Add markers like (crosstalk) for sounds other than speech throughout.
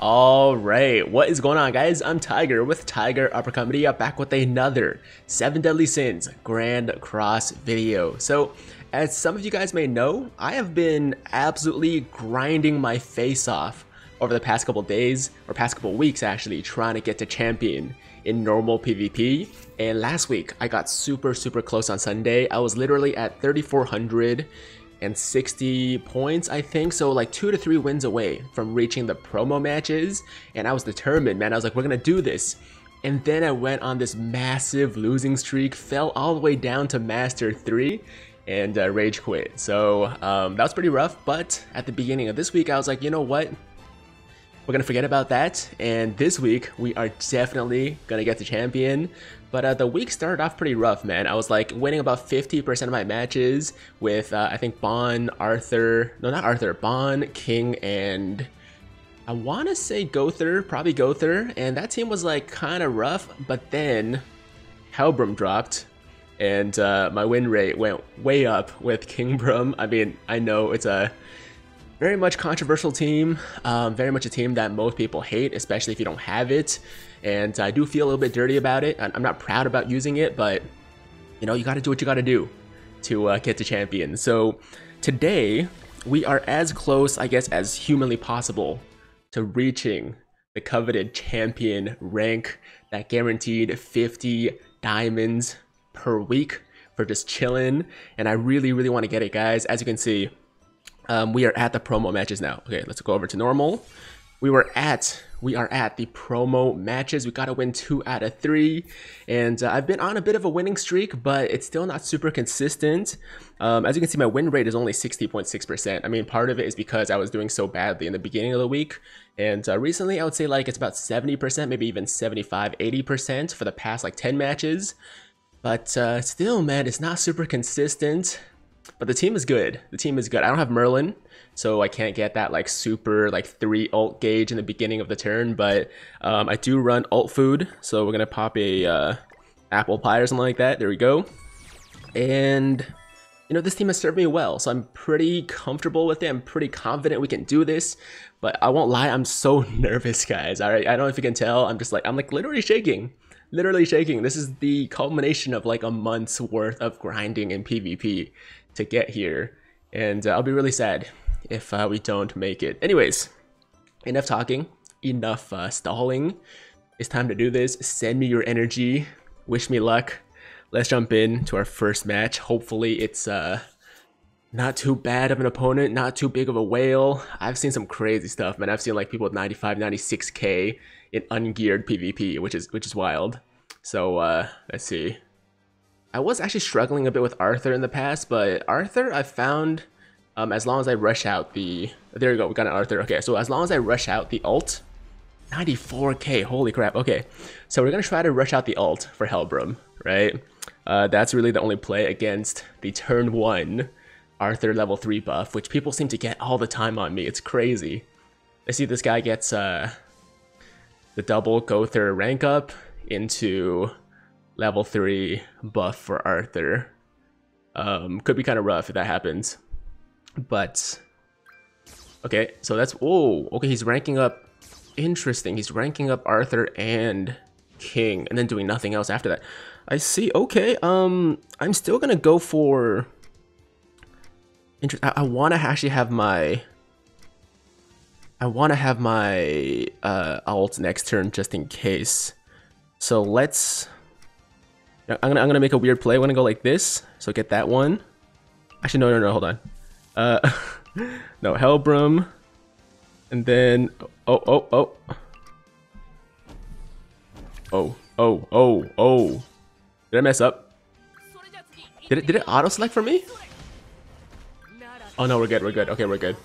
All right, what is going on guys? I'm Tiger with Tiger Uppercut Media back with another 7 Deadly Sins Grand Cross video. So, as some of you guys may know, I have been absolutely grinding my face off over the past couple days, or past couple weeks actually, trying to get to champion in normal PvP. And last week, I got super, super close on Sunday. I was literally at 3400 and 60 points, I think. So like two to three wins away from reaching the promo matches. And I was determined, man. I was like, we're gonna do this. And then I went on this massive losing streak, fell all the way down to Master 3 and uh, rage quit. So um, that was pretty rough. But at the beginning of this week, I was like, you know what? We're gonna forget about that. And this week, we are definitely gonna get the champion. But uh, the week started off pretty rough, man. I was like winning about 50% of my matches with, uh, I think, Bon, Arthur, no, not Arthur, Bon, King, and I want to say Gowther, probably Gowther. And that team was like kind of rough, but then Helbram dropped and uh, my win rate went way up with King Bram. I mean, I know it's a very much controversial team, um, very much a team that most people hate, especially if you don't have it. And I do feel a little bit dirty about it. I'm not proud about using it, but you know, you got to do what you got to do to uh, get to champion. So today we are as close, I guess, as humanly possible to reaching the coveted champion rank, that guaranteed 50 diamonds per week for just chilling. And I really, really want to get it, guys. As you can see, um, we are at the promo matches now. Okay, let's go over to normal. We were at, we are at the promo matches. We got to win two out of three. And uh, I've been on a bit of a winning streak, but it's still not super consistent. Um, as you can see, my win rate is only 60.6%. I mean, part of it is because I was doing so badly in the beginning of the week. And uh, recently, I would say like it's about 70%, maybe even 75, 80% for the past like 10 matches. But uh, still, man, it's not super consistent. But the team is good. The team is good. I don't have Merlin, so I can't get that like super like three alt gauge in the beginning of the turn. But um, I do run alt food, so we're gonna pop a uh, apple pie or something like that. There we go. And you know this team has served me well, so I'm pretty comfortable with it. I'm pretty confident we can do this. But I won't lie, I'm so (laughs) nervous, guys. All right, I don't know if you can tell. I'm just like I'm like literally shaking literally shaking. This is the culmination of like a month's worth of grinding in PvP to get here. And uh, I'll be really sad if uh, we don't make it. Anyways, enough talking, enough uh, stalling. It's time to do this. Send me your energy. Wish me luck. Let's jump in to our first match. Hopefully it's uh, not too bad of an opponent, not too big of a whale. I've seen some crazy stuff, man. I've seen like people with 95, 96k in ungeared PvP, which is which is wild. So uh, let's see. I was actually struggling a bit with Arthur in the past, but Arthur I found um, as long as I rush out the... There we go, we got an Arthur. Okay, so as long as I rush out the ult, 94k, holy crap. Okay, so we're going to try to rush out the ult for Helbram, right? Uh, that's really the only play against the turn 1 Arthur level 3 buff, which people seem to get all the time on me. It's crazy. I see this guy gets uh, the double Gowther rank up into level 3 buff for Arthur. Um, could be kind of rough if that happens. But, okay, so that's, oh, okay, he's ranking up, interesting, he's ranking up Arthur and King, and then doing nothing else after that. I see, okay, um, I'm still gonna go for, I, I want to actually have my, I want to have my uh, ult next turn just in case. So let's I'm gonna I'm gonna make a weird play. I'm gonna go like this. So get that one. Actually, no, no, no. Hold on. Uh, (laughs) no, Helbram, and then oh, oh, oh, oh, oh, oh, oh. Did I mess up? Did it did it auto select for me? Oh no, we're good. We're good. Okay, we're good.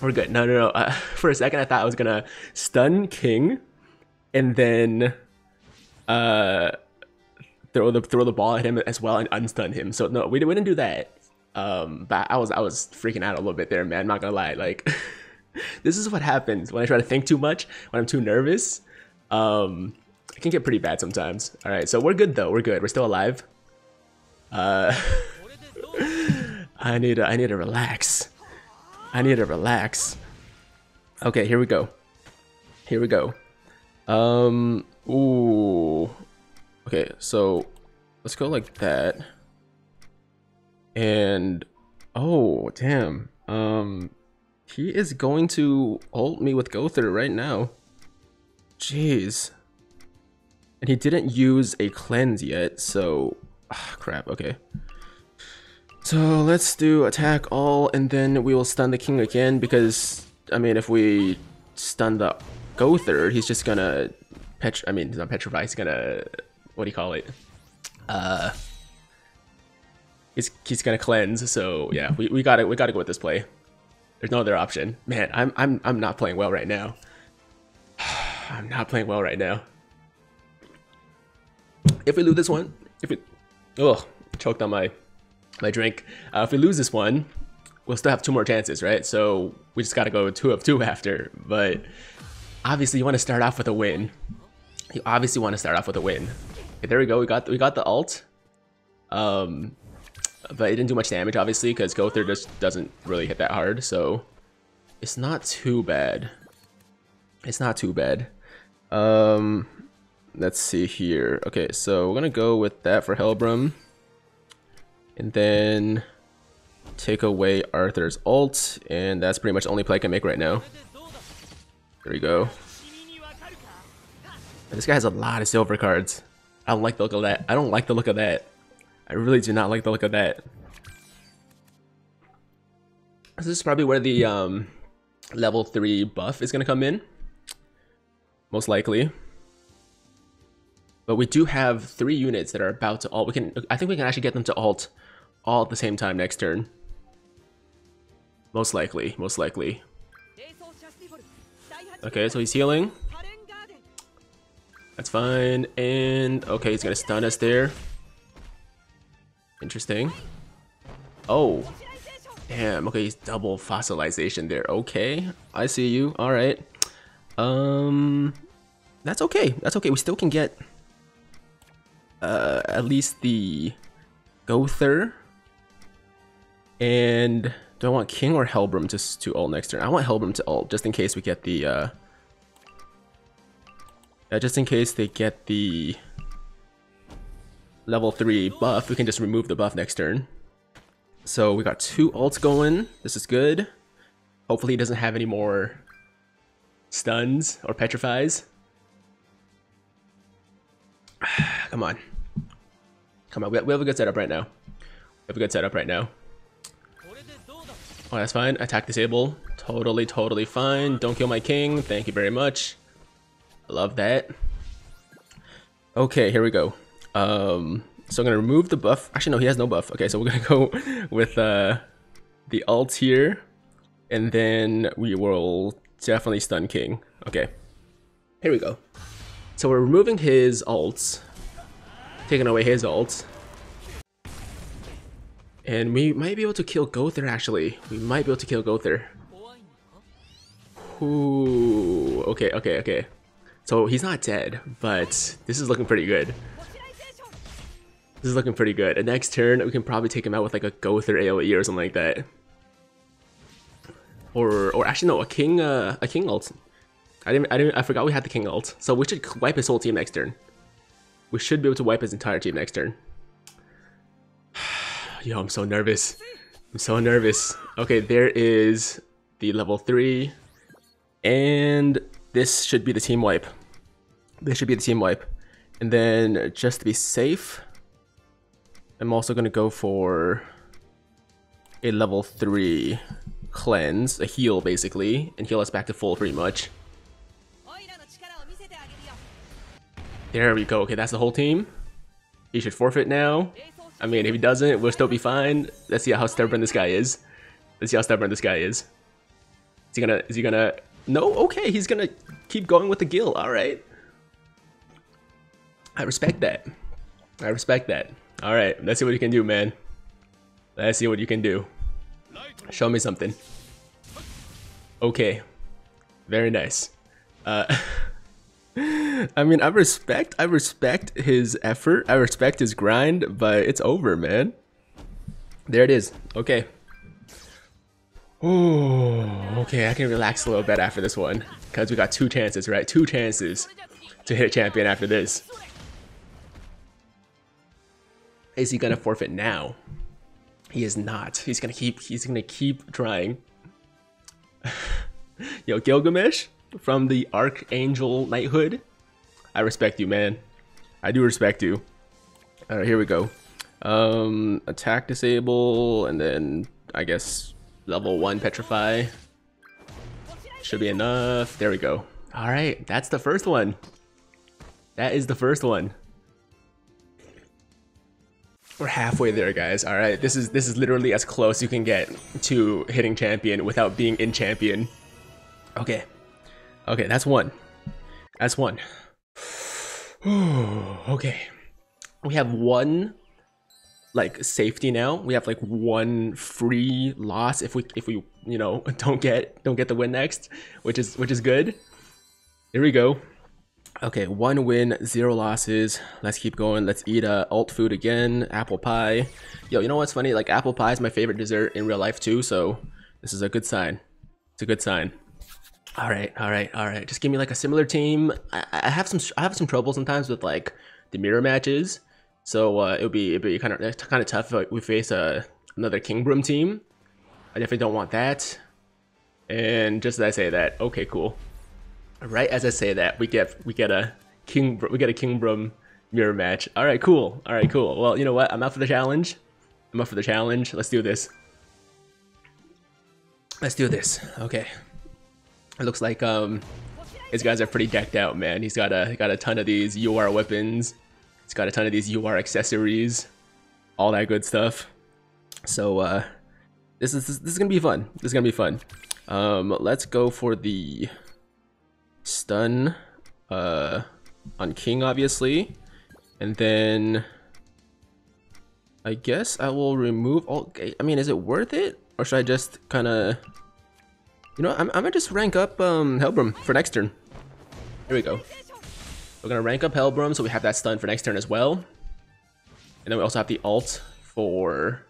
We're good. No, no, no. Uh, (laughs) for a second, I thought I was gonna stun King, and then uh throw the throw the ball at him as well and unstun him. So no, we, we didn't do that. Um, but I was I was freaking out a little bit there, man. I'm Not gonna lie, like (laughs) this is what happens when I try to think too much, when I'm too nervous. Um, it can get pretty bad sometimes. All right, so we're good though. We're good. We're still alive. Uh, (laughs) I need to I need to relax. I need to relax. Okay, here we go. Here we go. Um, ooh. Okay, so let's go like that. And, oh, damn. Um, he is going to ult me with Gowther right now. Jeez. And he didn't use a cleanse yet, so... Ah, crap, okay. So let's do attack all, and then we will stun the king again, because, I mean, if we stun the Gowther, he's just gonna... Petr I mean, he's not petrify, he's gonna... What do you call it? Uh... He's, he's gonna cleanse, so yeah, we, we gotta we gotta go with this play. There's no other option. Man, I'm I'm I'm not playing well right now. (sighs) I'm not playing well right now. If we lose this one, if we, oh, choked on my my drink. Uh, if we lose this one, we'll still have two more chances, right? So we just got to go two of two (laughs) after. But obviously, you want to start off with a win. You obviously want to start off with a win. Okay, there we go. We got we got the alt. Um, but it didn't do much damage, obviously, because Gowther just doesn't really hit that hard. So it's not too bad. It's not too bad. Um, let's see here. Okay, so we're gonna go with that for Helbram. And then take away Arthur's ult, and that's pretty much the only play I can make right now. There we go. This guy has a lot of silver cards. I don't like the look of that. I don't like the look of that. I really do not like the look of that. This is probably where the um, level 3 buff is going to come in. Most likely. But we do have three units that are about to alt. We can, I think we can actually get them to alt all at the same time next turn. Most likely, most likely. Okay, so he's healing. That's fine. And, okay, he's gonna stun us there. Interesting. Oh. Damn, okay, he's double fossilization there. Okay, I see you. Alright. Um, that's okay. That's okay. We still can get uh, at least the Gowther. And do I want King or Helbram to, to ult next turn? I want Helbram to ult, just in case we get the... Uh, uh, just in case they get the level 3 buff, we can just remove the buff next turn. So we got two ults going. This is good. Hopefully he doesn't have any more stuns or petrifies. (sighs) Come on. Come on, we have a good setup right now. We have a good setup right now. Oh, that's fine. Attack disable. Totally, totally fine. Don't kill my king. Thank you very much. I love that. Okay, here we go. Um, so I'm gonna remove the buff. Actually, no, he has no buff. Okay, so we're gonna (laughs) go with uh, the ult here, and then we will definitely stun King. Okay, here we go. So we're removing his ults, taking away his ults, and we might be able to kill Gowther. Actually, we might be able to kill Gowther. Ooh, okay, okay, okay. So he's not dead, but this is looking pretty good. This is looking pretty good. And next turn, we can probably take him out with like a Gowther AoE or something like that. Or, or actually no, a king, uh, a king ult. I didn't, I didn't, I forgot we had the king ult. So we should wipe his whole team next turn. We should be able to wipe his entire team next turn. (sighs) Yo, I'm so nervous. I'm so nervous. Okay, there is the level three, and this should be the team wipe. This should be the team wipe. And then just to be safe, I'm also going to go for a level 3 cleanse, a heal basically, and heal us back to full pretty much. There we go. Okay, that's the whole team. He should forfeit now. I mean, if he doesn't, we'll still be fine. Let's see how stubborn this guy is. Let's see how stubborn this guy is. Is he gonna, is he gonna, no? Okay, he's gonna keep going with the gill. All right. I respect that. I respect that. All right, let's see what you can do, man. Let's see what you can do. Show me something. Okay. Very nice. Uh, (laughs) I mean, I respect, I respect his effort. I respect his grind, but it's over, man. There it is. Okay. Oh, okay, I can relax a little bit after this one. Because we got two chances, right? Two chances to hit champion after this. Is he gonna forfeit now? He is not. He's gonna keep he's gonna keep trying. (laughs) Yo, Gilgamesh from the Archangel Knighthood. I respect you, man. I do respect you. Alright, here we go. Um attack disable and then I guess level one petrify. Should be enough. There we go. Alright, that's the first one. That is the first one. We're halfway there, guys. All right, this is this is literally as close you can get to hitting champion without being in champion. Okay, okay, that's one. That's one. (sighs) okay, we have one like safety now. We have like one free loss if we if we you know (laughs) don't get don't get the win next, which is which is good. Here we go. Okay, one win, zero losses. Let's keep going. Let's eat uh, alt food again. Apple pie. Yo, you know what's funny? Like apple pie is my favorite dessert in real life too. So this is a good sign. It's a good sign. All right, all right, all right. Just give me like a similar team. I, I have some I have some trouble sometimes with like the mirror matches. So uh, it would be it'd be kind of kind of tough if we face uh, another King Bram team. I definitely don't want that. And just as I say that, okay, cool right as I say that, we get we get a King we get a King Bram mirror match. All right, cool. All right, cool. Well, you know what? I'm up for the challenge. I'm up for the challenge. Let's do this. Let's do this. Okay. It looks like um his guys are pretty decked out, man. He's got a got a ton of these UR weapons. He's got a ton of these UR accessories, all that good stuff. So uh, this is this is gonna be fun. This is gonna be fun. Um, let's go for the stun uh, on King, obviously. And then I guess I will remove all. I mean, is it worth it? Or should I just kind of. You know, I'm, I'm gonna just rank up um, Helbram for next turn. Here we go. We're gonna rank up Helbram so we have that stun for next turn as well. And then we also have the alt for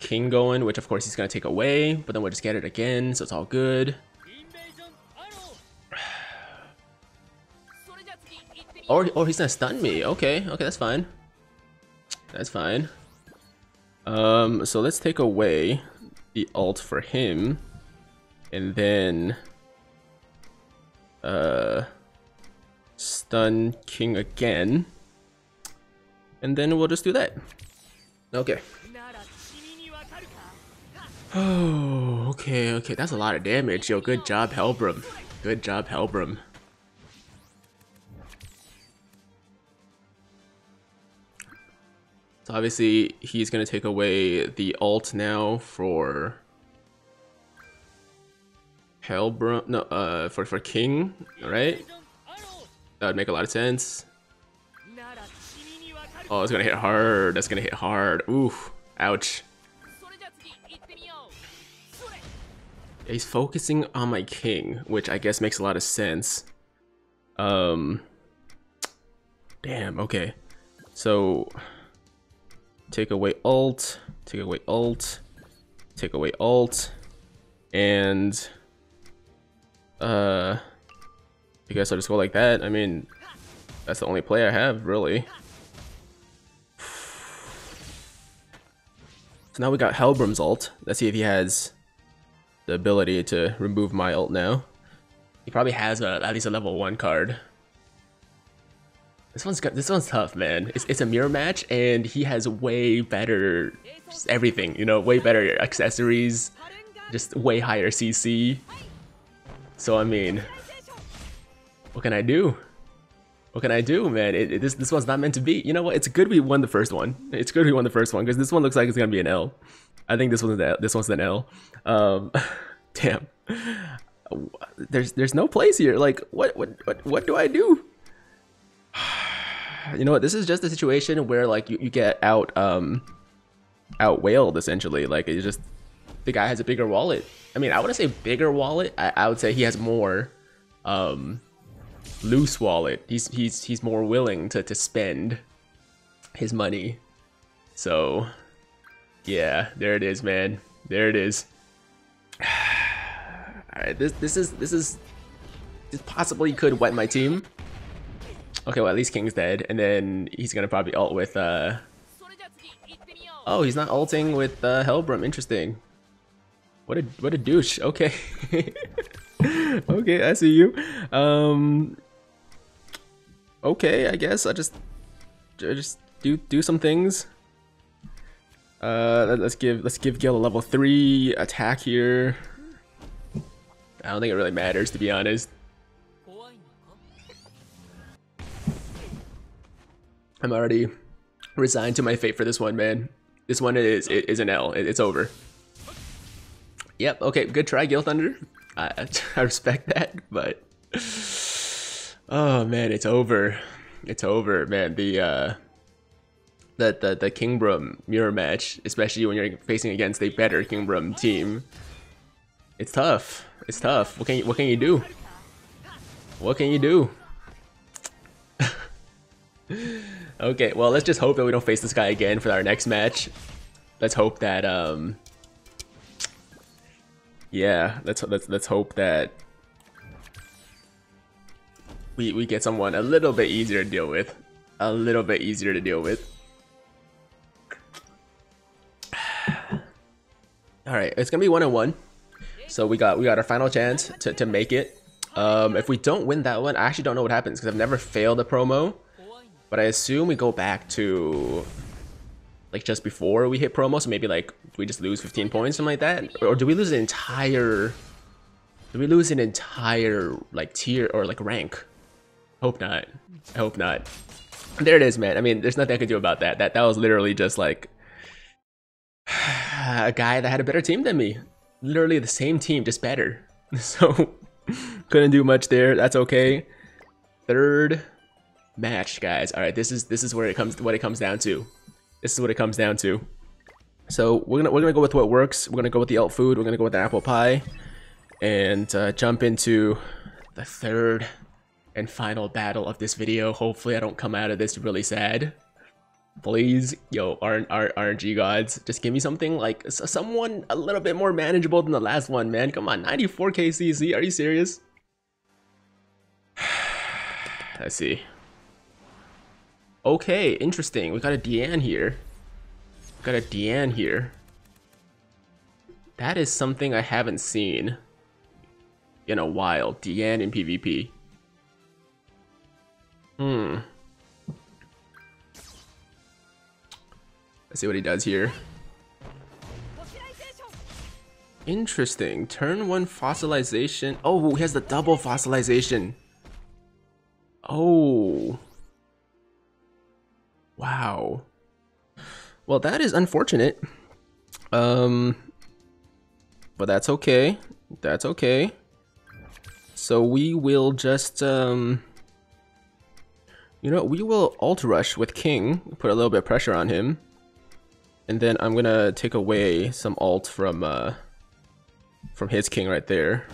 King going, which of course he's gonna take away, but then we'll just get it again, so it's all good. Or, or he's gonna stun me. Okay, okay, that's fine. That's fine. Um, so let's take away the alt for him. And then... Uh... Stun King again. And then we'll just do that. Okay. Oh, (sighs) okay, okay. That's a lot of damage. Yo, good job, Helbram. Good job, Helbram. So obviously he's gonna take away the alt now for Helbram, no, uh, for, for King, right? That would make a lot of sense. Oh, it's gonna hit hard. That's gonna hit hard. Oof. Ouch. he's focusing on my king, which I guess makes a lot of sense. Um. Damn, okay. So, take away alt, take away alt, take away alt, and uh, I guess I'll just go like that. I mean, that's the only play I have, really. So now we got Helbram's ult. Let's see if he has the ability to remove my ult now. He probably has a, at least a level 1 card. This one's got, this one's tough, man. It's, it's a mirror match, and he has way better everything. You know, way better accessories, just way higher CC. So I mean, what can I do? What can I do, man? It, it, this this one's not meant to be. You know what? It's good we won the first one. It's good we won the first one because this one looks like it's gonna be an L. I think this one's the, this one's an L. Um, (laughs) damn. There's there's no place here. Like what what what what do I do? (sighs) you know what? This is just a situation where like you, you get out um out whaled essentially. Like it's just the guy has a bigger wallet. I mean, I wouldn't say bigger wallet. I, I would say he has more um loose wallet. He's he's he's more willing to to spend his money. So yeah, there it is, man. There it is. (sighs) Alright, this this is this is this possibly could wet my team. Okay, well at least King's dead, and then he's gonna probably ult with uh Oh, he's not ulting with uh Helbram, interesting. What a what a douche. Okay. (laughs) okay, I see you. Um Okay, I guess I just just do do some things. Uh let's give let's give Gil a level 3 attack here. I don't think it really matters to be honest. I'm already resigned to my fate for this one, man. This one is is an L. It's over. Yep. Okay. Good try, Gilthunder. I (laughs) I respect that, but oh man, it's over. It's over, man. The uh, the the the KingBram mirror match, especially when you're facing against a better KingBram team. It's tough. It's tough. What can you, what can you do? What can you do? (laughs) okay, well let's just hope that we don't face this guy again for our next match. Let's hope that um yeah, let's let's let's hope that we we get someone a little bit easier to deal with. A little bit easier to deal with. (sighs) Alright, it's gonna be one on one. So we got we got our final chance to, to make it. Um, if we don't win that one, I actually don't know what happens because I've never failed a promo. But I assume we go back to like just before we hit promo, so maybe like we just lose 15 points, something like that? Or do we lose an entire do we lose an entire like tier or like rank? Hope not. I hope not. There it is, man. I mean, there's nothing I can do about that. That that was literally just like (sighs) a guy that had a better team than me literally the same team, just better. (laughs) So couldn't do much there. That's okay. Third match, guys. All right, this is this is where it comes what it comes down to. This is what it comes down to. So we're gonna we're gonna go with what works. We're gonna go with the alt food. We're gonna go with the apple pie, and uh, jump into the third and final battle of this video. Hopefully, I don't come out of this really sad. Please, yo, R R RNG gods, just give me something like someone a little bit more manageable than the last one, man. Come on, 94k CC, are you serious? (sighs) Let's see. Okay, interesting. We got a Diane here. We got a Diane here. That is something I haven't seen in a while. Diane in PvP. Hmm. Let's see what he does here. Interesting. Turn one fossilization. Oh, he has the double fossilization. Oh. Wow. Well, that is unfortunate. Um, but that's okay. That's okay. So we will just, um, you know, we will alt rush with King, put a little bit of pressure on him. And then I'm gonna take away some alt from uh, from his king right there.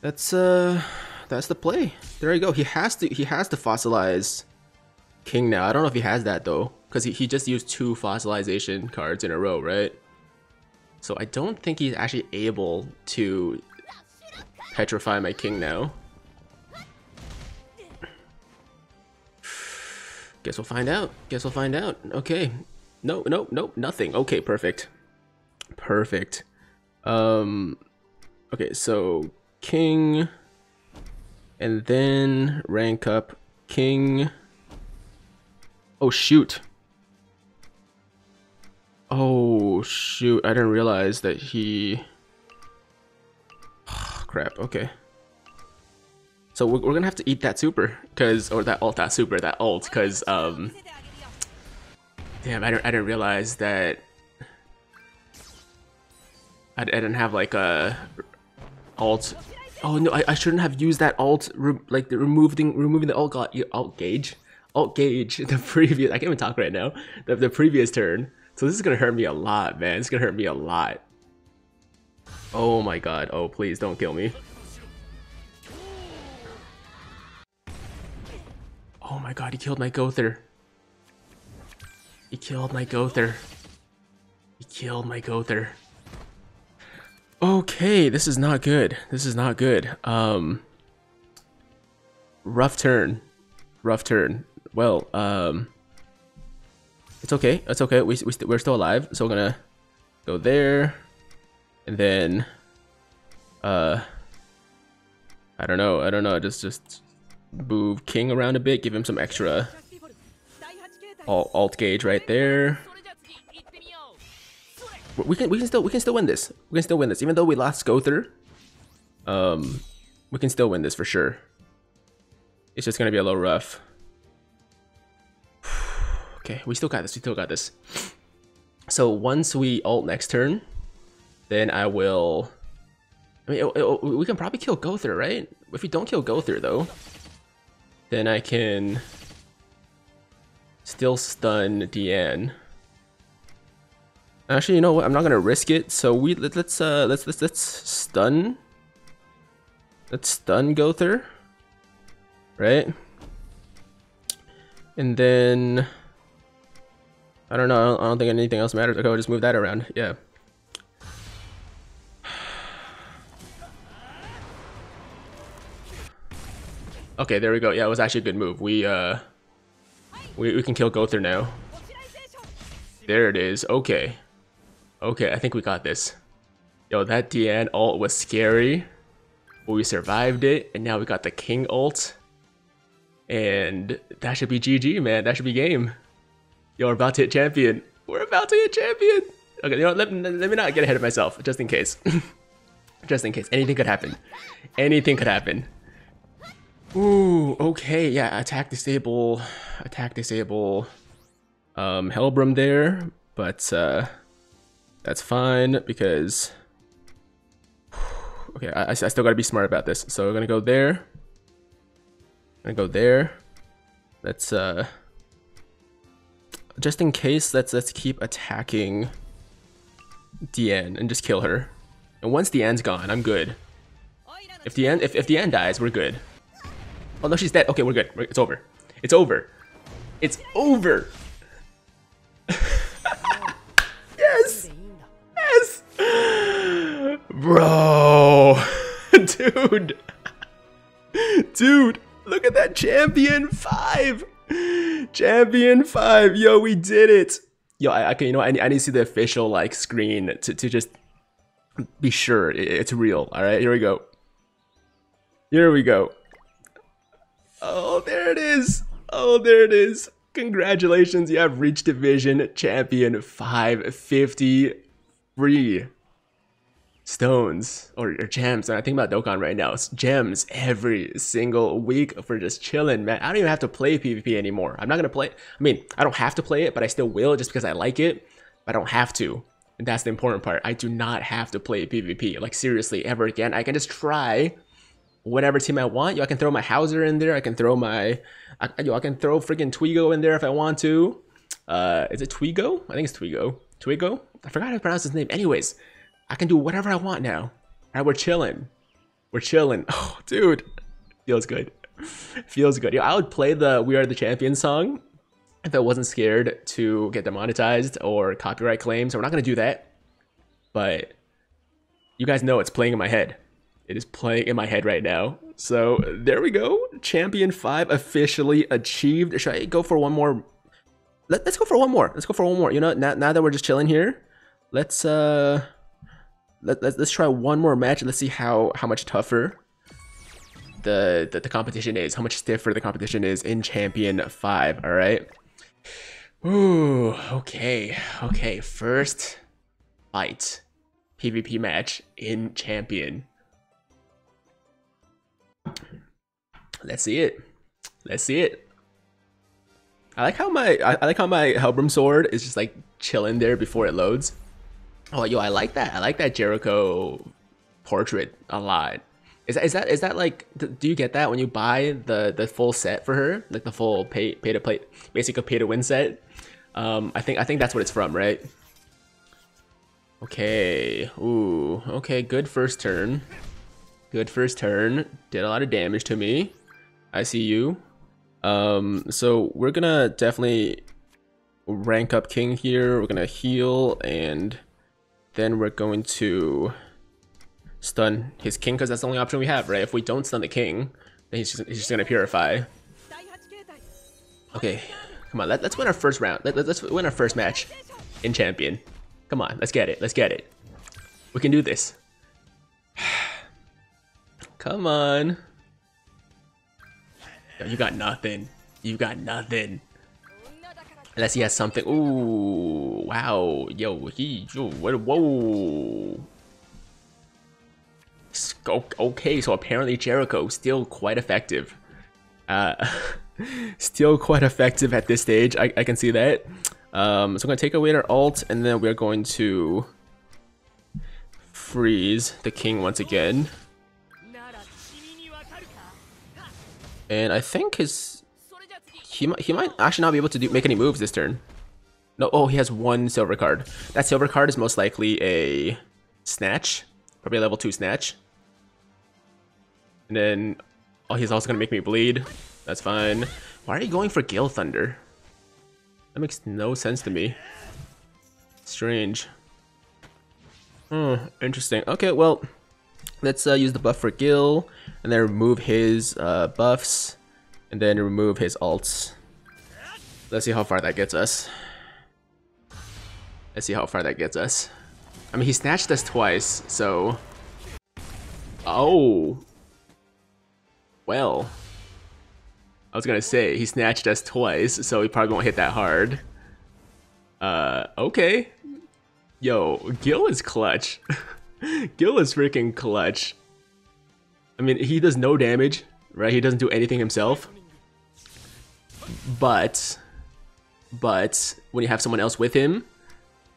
That's uh that's the play. There you go. He has to he has to fossilize king now. I don't know if he has that though, because he, he just used two fossilization cards in a row, right? So I don't think he's actually able to petrify my king now. (sighs) Guess we'll find out. Guess we'll find out. Okay. No, no, no, nothing. Okay, perfect. Perfect. Um, okay, so king, and then rank up king. Oh, shoot. Oh, shoot. I didn't realize that he... (sighs) crap, okay. So we're, we're gonna have to eat that super, cause or that alt, that super, that alt, cause um, damn, I didn't I didn't realize that I, I didn't have like a alt. Oh no, I, I shouldn't have used that alt, like the removing removing the alt alt gauge, alt gauge (laughs) the previous. I can't even talk right now. The the previous turn. So this is gonna hurt me a lot, man. It's gonna hurt me a lot. Oh my god. Oh please don't kill me. Oh my god, he killed my Gowther. He killed my Gowther. He killed my Gowther. Okay, this is not good. This is not good. Um, rough turn. Rough turn. Well, um, it's okay. It's okay. We, we st we're still alive. So we're gonna go there. And then, uh, I don't know. I don't know. Just, just move King around a bit. Give him some extra alt, alt gauge right there. We can we can still we can still win this. We can still win this, even though we lost Gowther. Um, we can still win this for sure. It's just gonna be a little rough. (sighs) okay, we still got this. We still got this. So once we ult next turn, then I will. I mean, it, it, we can probably kill Gowther, right? If we don't kill Gowther though, then I can still stun Diane. Actually, you know what? I'm not gonna risk it. So we let, us uh let's let's let's stun. Let's stun Gowther, Right? And then I don't know, I don't, I don't think anything else matters. Okay, we'll just move that around. Yeah. Okay, there we go. Yeah, it was actually a good move. We uh we, we can kill Gowther now. There it is. Okay. Okay, I think we got this. Yo, that Diane ult was scary. But we survived it, and now we got the King ult. And that should be GG, man. That should be game. Yo, we're about to hit champion. We're about to hit champion. Okay, you know, let, let me not get ahead of myself, just in case. (laughs) just in case. Anything could happen. Anything could happen. Ooh, okay, yeah, attack disable, attack disable, um, Helbram there, but, uh, that's fine because... (sighs) Okay, I, I still gotta be smart about this. So we're gonna go there. I'm gonna go there. Let's, uh... Just in case, let's, let's keep attacking Diane and just kill her. And once Diane's gone, I'm good. If Diane, if, if Diane dies, we're good. Oh no, she's dead. Okay, we're good. It's over. It's over. It's over. Bro. (laughs) Dude. Dude, look at that champion 5. Champion 5. Yo, we did it. Yo, I, okay, you know, I, I need to see the official like screen to, to just be sure it's real. All right, here we go. Here we go. Oh, there it is. Oh, there it is. Congratulations, you have reached Division Champion 553 stones or, or gems. And I think about Dokkan right now. It's gems every single week for just chilling, man. I don't even have to play PvP anymore. I'm not gonna play. I mean, I don't have to play it, but I still will just because I like it. I don't have to. And that's the important part. I do not have to play PvP. Like seriously, ever again. I can just try whatever team I want. Yo, I can throw my Howzer in there. I can throw my, I, yo, I can throw freaking Twigo in there if I want to. Uh, is it Twigo? I think it's Twigo. Twigo? I forgot how to pronounce his name. Anyways, I can do whatever I want now. Right, we're chilling. We're chilling. (laughs) Oh, dude, feels good. feels good. Yo, I would play the "We Are the Champions" song if I wasn't scared to get demonetized or copyright claims. We're not gonna do that. But you guys know it's playing in my head. It is playing in my head right now. So there we go. Champion 5 officially achieved. Should I go for one more? Let, us go for one more. Let's go for one more. You know, now, now that we're just chilling here, let's uh let, let, let's try one more match. Let's see how, how much tougher the, the, the competition is, how much stiffer the competition is in Champion 5, all right? Ooh, okay, okay, first fight, PvP match in Champion. Let's see it. Let's see it. I like how my I, I like how my Helbram sword is just like chilling there before it loads. Oh, yo, I like that. I like that Jericho portrait a lot. Is that, is that is that like do you get that when you buy the the full set for her, like the full pay pay to play, basically pay to win set? Um, I think I think that's what it's from, right? Okay. Ooh. Okay. Good first turn. Good first turn. Did a lot of damage to me. I see you. Um. So we're gonna definitely rank up King here. We're gonna heal and then we're going to stun his king because that's the only option we have, right? If we don't stun the king, then he's just, he's just gonna purify. Okay, come on, let, us win our first round. Let, let's win our first match in champion. Come on, let's get it. Let's get it. We can do this. (sighs) Come on. Yo, you got nothing. You got nothing. Unless he has something. Ooh, wow. Yo, he, whoa. Okay, so apparently Jericho is still quite effective. Uh, (laughs) still quite effective at this stage. I, I can see that. Um, so I'm gonna take away our alt, and then we're going to freeze the king once again. And I think his he might he might actually not be able to do make any moves this turn. No, oh he has one silver card. That silver card is most likely a snatch, probably a level two snatch. And then oh he's also gonna make me bleed. That's fine. Why are you going for Gilthunder? That makes no sense to me. Strange. Hmm, interesting. Okay, well, let's uh, use the buff for Gil, and then remove his uh, buffs, and then remove his alts. Let's see how far that gets us. Let's see how far that gets us. I mean, he snatched us twice, so... Oh! Well... I was gonna say, he snatched us twice, so he probably won't hit that hard. Uh, okay. Yo, Gil is clutch. (laughs) Gil is freaking clutch. I mean, he does no damage, right? He doesn't do anything himself. But, but, when you have someone else with him,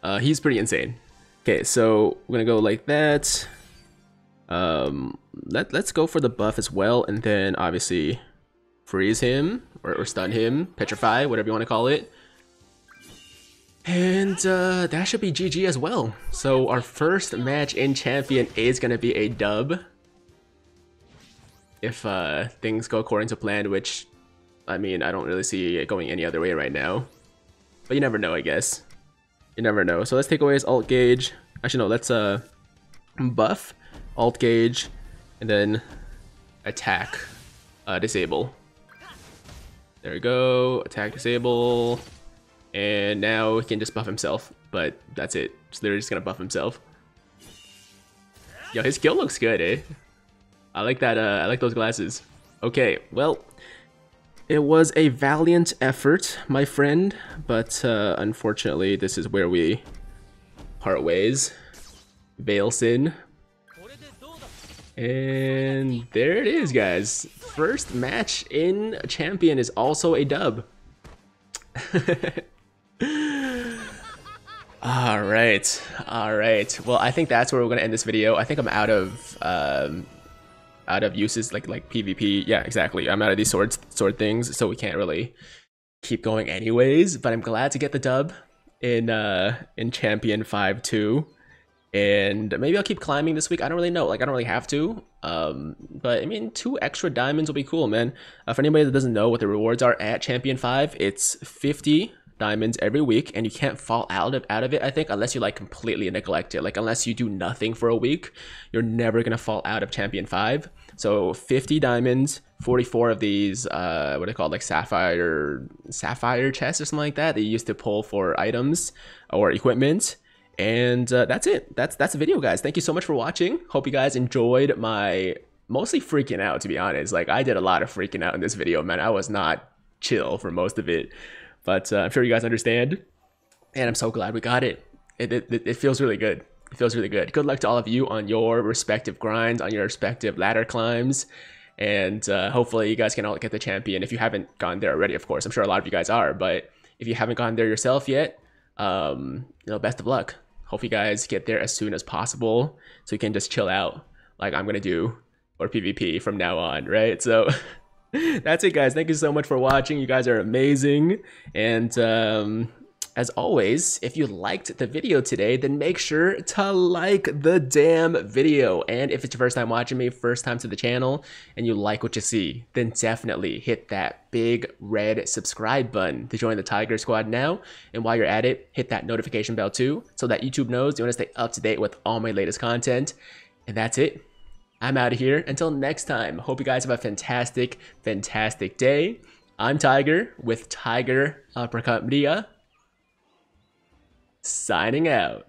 uh, he's pretty insane. Okay, so we're gonna go like that. Um, let, let's go for the buff as well, and then obviously freeze him, or, or stun him, petrify, whatever you want to call it. And uh, that should be GG as well. So our first match in Champion is to be a dub. If uh, things go according to plan, which, I mean, I don't really see it going any other way right now. But you never know, I guess. You never know. So let's take away his alt gauge. Actually, no, let's uh, buff, alt gauge, and then attack, uh, disable. There we go. Attack disable. And now he can just buff himself. But that's it. So they're just gonna buff himself. Yo, his skill looks good, eh? I like that, uh, I like those glasses. Okay, well, it was a valiant effort, my friend, but uh, unfortunately, this is where we part ways. Veil Sin. And there it is, guys. First match in Champion is also a dub. (laughs) all right, all right. Well, I think that's where we're gonna end this video. I think I'm out of um, out of uses like like PvP. Yeah, exactly. I'm out of these swords sword things, so we can't really keep going anyways. But I'm glad to get the dub in uh in Champion Five Two and maybe I'll keep climbing this week. I don't really know. Like, I don't really have to. Um, but I mean, two extra diamonds will be cool, man. Uh, for anybody that doesn't know what the rewards are at Champion 5, it's 50 diamonds every week, and you can't fall out of out of it, I think, unless you like completely neglect it. Like, unless you do nothing for a week, you're never gonna fall out of Champion 5. So 50 diamonds, 44 of these, uh, what are they called, like sapphire, sapphire chests or something like that, that you used to pull for items or equipment and uh, that's it. That's that's the video, guys. Thank you so much for watching. Hope you guys enjoyed my mostly freaking out, to be honest. Like I did a lot of freaking out in this video, man. I was not chill for most of it, but uh, I'm sure you guys understand. And I'm so glad we got it. It, it. it feels really good. It feels really good. Good luck to all of you on your respective grinds, on your respective ladder climbs. And uh, hopefully you guys can all get the champion if you haven't gone there already, of course. I'm sure a lot of you guys are, but if you haven't gone there yourself yet, um, you know, best of luck. Hope you guys get there as soon as possible so you can just chill out like I'm gonna do or PvP from now on, right? So (laughs) (laughs) that's it, guys. Thank you so much for watching. You guys are amazing. And um, as always, if you liked the video today, then make sure to like the damn video. And if it's your first time watching me, first time to the channel, and you like what you see, then definitely hit that big red subscribe button to join the Tiger Squad now. And while you're at it, hit that notification bell too, so that YouTube knows you want to stay up to date with all my latest content. And that's it. I'm out of here. Until next time, hope you guys have a fantastic, fantastic day. I'm Tiger with Tiger Uppercut Media. Signing out.